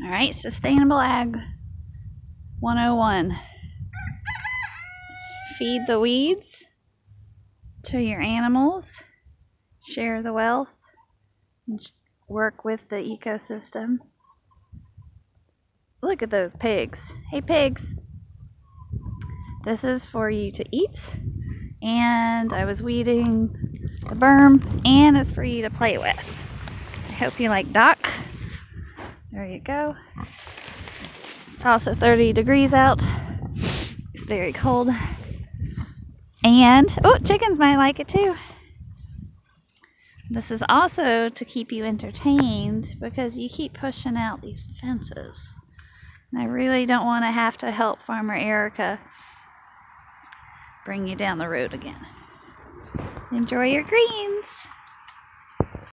All right, Sustainable Ag 101. Feed the weeds to your animals, share the wealth, work with the ecosystem. Look at those pigs. Hey, pigs. This is for you to eat. And I was weeding the berm, and it's for you to play with. I hope you like Doc. There you go. It's also 30 degrees out. It's very cold. And, oh, chickens might like it too. This is also to keep you entertained because you keep pushing out these fences. And I really don't want to have to help Farmer Erica bring you down the road again. Enjoy your greens!